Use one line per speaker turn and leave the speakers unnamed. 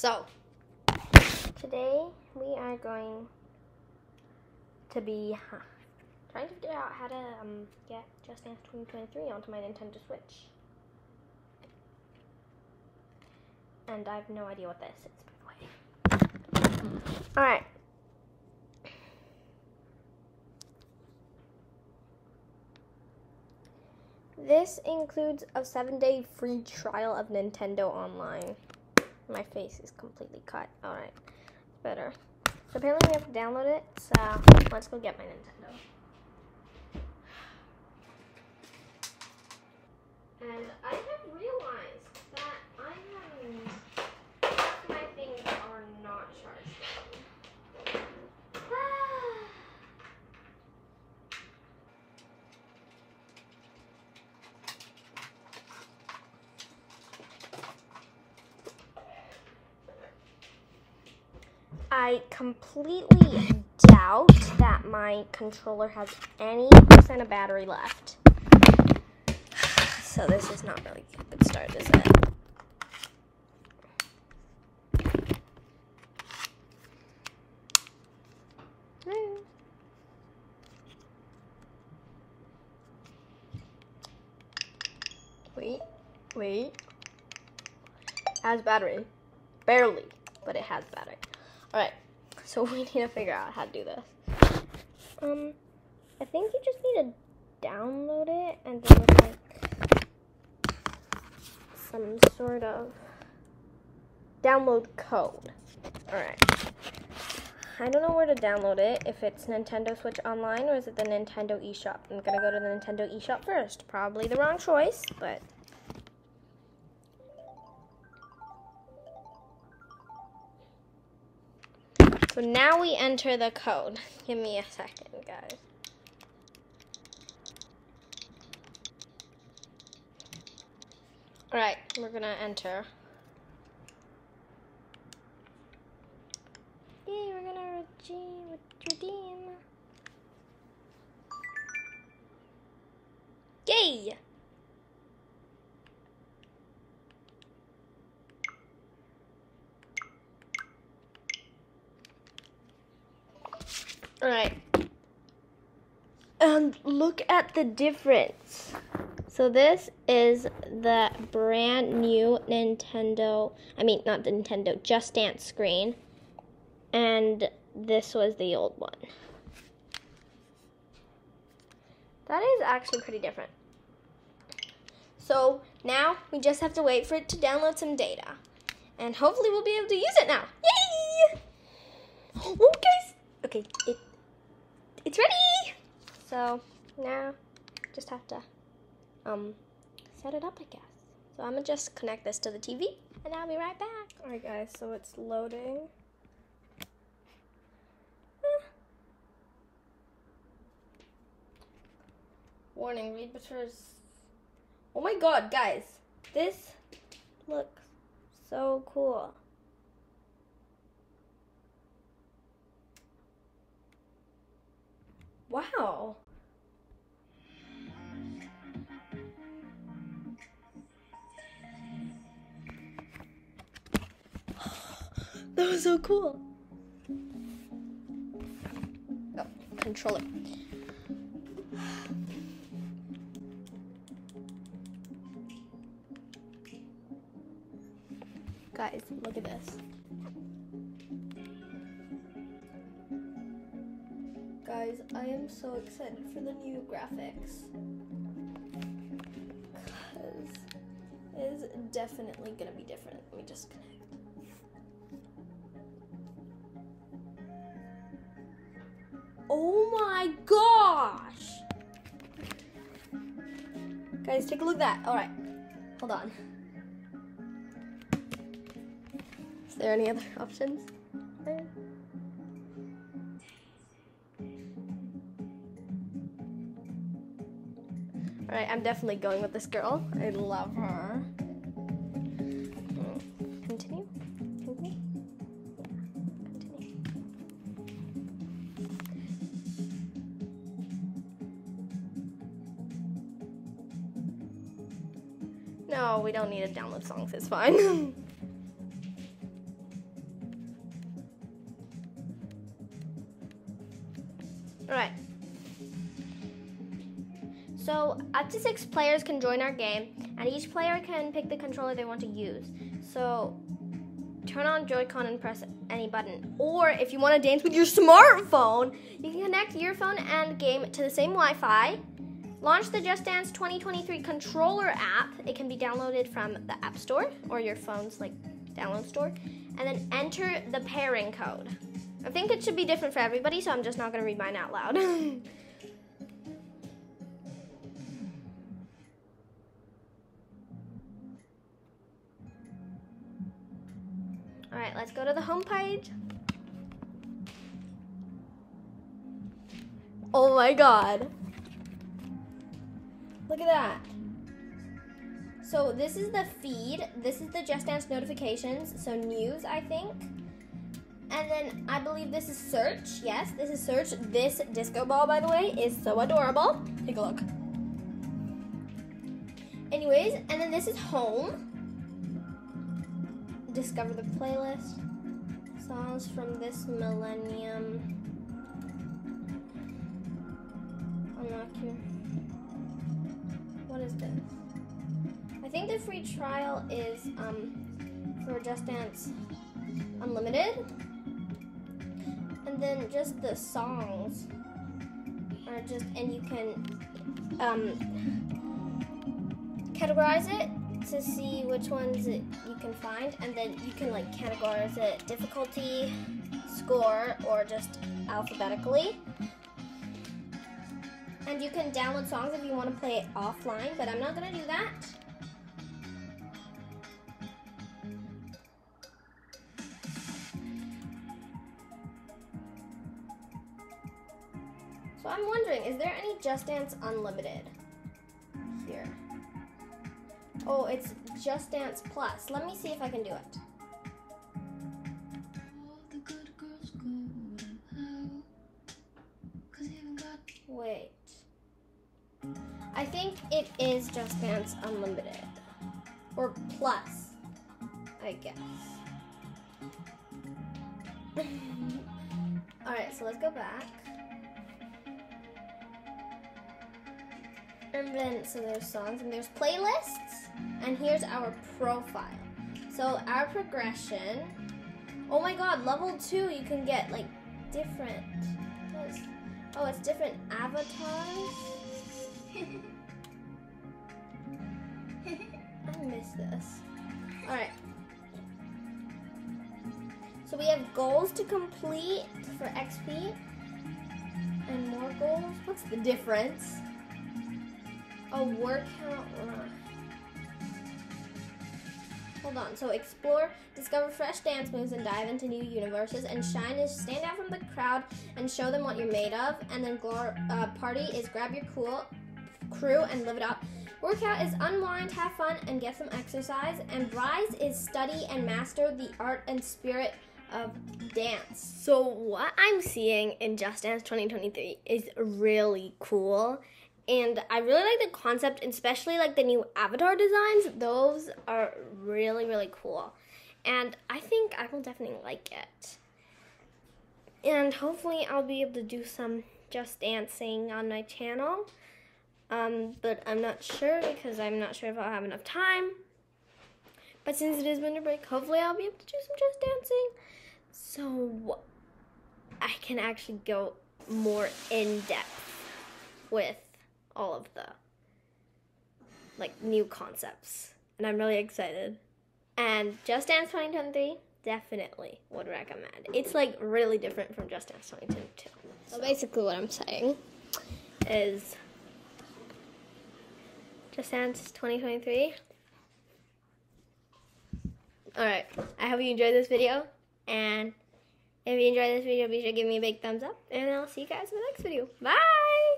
So, today we are going to be huh, trying to figure out how to um, get Just Dance 2023 onto my Nintendo Switch. And I have no idea what this is, by the way. Alright. This includes a seven day free trial of Nintendo Online. My face is completely cut. Alright, it's better. So apparently we have to download it, so let's go get my Nintendo. And I have realized that I am half my things are not charged. I completely doubt that my controller has any percent of battery left. So this is not really a good start, is it? Wait, wait. Has battery. Barely, but it has battery. Alright, so we need to figure out how to do this. Um, I think you just need to download it and then with like some sort of download code. Alright. I don't know where to download it, if it's Nintendo Switch Online or is it the Nintendo eShop. I'm gonna go to the Nintendo eShop first. Probably the wrong choice, but So now we enter the code. Give me a second, guys. Alright, we're gonna enter. Yay, we're gonna redeem. Alright. And look at the difference. So this is the brand new Nintendo, I mean not the Nintendo, Just Dance screen. And this was the old one. That is actually pretty different. So now we just have to wait for it to download some data. And hopefully we'll be able to use it now. Yay! Oh, guys! Okay, it it's ready. So now just have to um set it up, I guess. So I'm gonna just connect this to the TV and I'll be right back. All right, guys. So it's loading. Warning: Read between. Oh my God, guys! This looks so cool. Wow. that was so cool. Oh, controller. Guys, look at this. Guys, I am so excited for the new graphics. Because it is definitely going to be different. Let me just connect. Oh my gosh! Guys, take a look at that. Alright, hold on. Is there any other options? Alright, I'm definitely going with this girl. I love her. Continue. Continue. Continue. No, we don't need to download songs, it's fine. Alright up to six players can join our game, and each player can pick the controller they want to use. So turn on Joy-Con and press any button. Or if you want to dance with your smartphone, you can connect your phone and game to the same Wi-Fi. Launch the Just Dance 2023 controller app. It can be downloaded from the App Store or your phone's like download store, and then enter the pairing code. I think it should be different for everybody, so I'm just not going to read mine out loud. All right, let's go to the home page. Oh my god. Look at that. So this is the feed. This is the Just Dance notifications. So news, I think. And then I believe this is search. Yes, this is search. This disco ball, by the way, is so adorable. Take a look. Anyways, and then this is home discover the playlist. Songs from this millennium. Unlock your. What is this? I think the free trial is um, for Just Dance Unlimited. And then just the songs are just, and you can um, categorize it to see which ones you can find, and then you can like categorize it difficulty, score, or just alphabetically. And you can download songs if you want to play it offline, but I'm not going to do that. So I'm wondering, is there any Just Dance Unlimited? Oh, it's Just Dance Plus. Let me see if I can do it. Wait. I think it is Just Dance Unlimited. Or Plus, I guess. Alright, so let's go back. And then, so there's songs and there's playlists. And here's our profile. So our progression. Oh my god, level two, you can get like different. Oh, it's different avatars. I miss this. Alright. So we have goals to complete for XP. And more goals. What's the difference? A workout run. Hold on. So explore, discover fresh dance moves, and dive into new universes. And shine is stand out from the crowd and show them what you're made of. And then glor- uh, party is grab your cool crew and live it up. Workout is unwind, have fun, and get some exercise. And rise is study and master the art and spirit of dance. So what I'm seeing in Just Dance 2023 is really cool and I really like the concept, especially like the new avatar designs. Those are really, really cool. And I think I will definitely like it. And hopefully I'll be able to do some just dancing on my channel. Um, but I'm not sure because I'm not sure if I'll have enough time. But since it is winter break, hopefully I'll be able to do some just dancing. So I can actually go more in depth with all of the like new concepts. And i'm really excited. And just dance 2023 definitely would recommend. It's like really different from just dance 2022 so basically what i'm saying is just dance 2023 all right i hope you enjoyed this video. And if you enjoyed this video be sure to give me a big thumbs up. And i'll see you guys in the next video. Bye